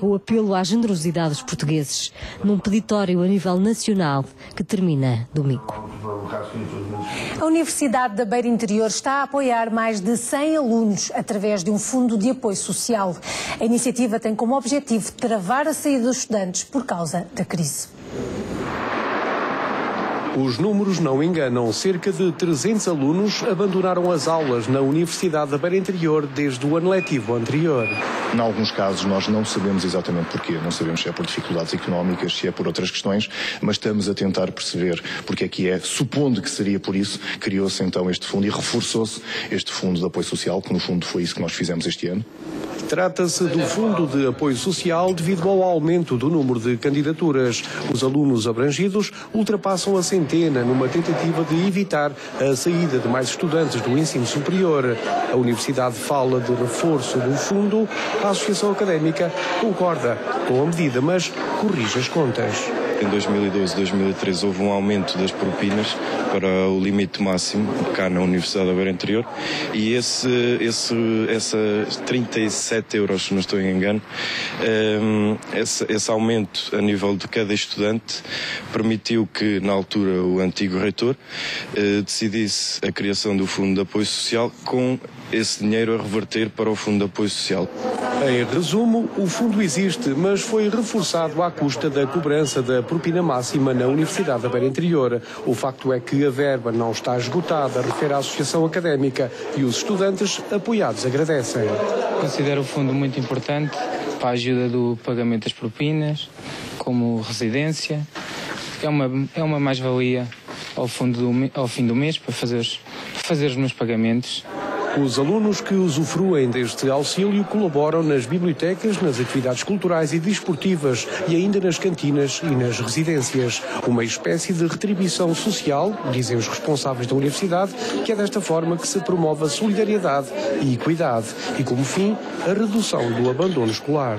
o apelo à generosidade dos portugueses num peditório a nível nacional que termina domingo. A Universidade da Beira Interior está a apoiar mais de 100 alunos através de um fundo de apoio social. A iniciativa tem como objetivo travar a saída dos estudantes por causa da crise. Os números não enganam. Cerca de 300 alunos abandonaram as aulas na Universidade da Beira Interior desde o ano letivo anterior. Em alguns casos nós não sabemos exatamente porquê, não sabemos se é por dificuldades económicas, se é por outras questões, mas estamos a tentar perceber porque é que é, supondo que seria por isso, criou-se então este fundo e reforçou-se este fundo de apoio social, que no fundo foi isso que nós fizemos este ano. Trata-se do Fundo de Apoio Social devido ao aumento do número de candidaturas. Os alunos abrangidos ultrapassam a centena numa tentativa de evitar a saída de mais estudantes do ensino superior. A Universidade fala de reforço do fundo. A Associação Académica concorda com a medida, mas corrige as contas. Em 2012 2013 houve um aumento das propinas para o limite máximo cá na Universidade da Beira Interior e esse, esse, essa 37 euros, se não estou em engano, um, esse, esse aumento a nível de cada estudante permitiu que, na altura, o antigo reitor uh, decidisse a criação do Fundo de Apoio Social com esse dinheiro a reverter para o Fundo de Apoio Social. Em resumo, o fundo existe, mas foi reforçado à custa da cobrança da propina máxima na Universidade da Beira Interior. O facto é que a verba não está esgotada, refere a Associação Académica, e os estudantes apoiados agradecem. Considero o fundo muito importante para a ajuda do pagamento das propinas, como residência. É uma, é uma mais-valia ao, fundo do, ao fim do mês para fazer, para fazer os meus pagamentos. Os alunos que usufruem deste auxílio colaboram nas bibliotecas, nas atividades culturais e desportivas e ainda nas cantinas e nas residências. Uma espécie de retribuição social, dizem os responsáveis da universidade, que é desta forma que se promove a solidariedade e equidade e, como fim, a redução do abandono escolar.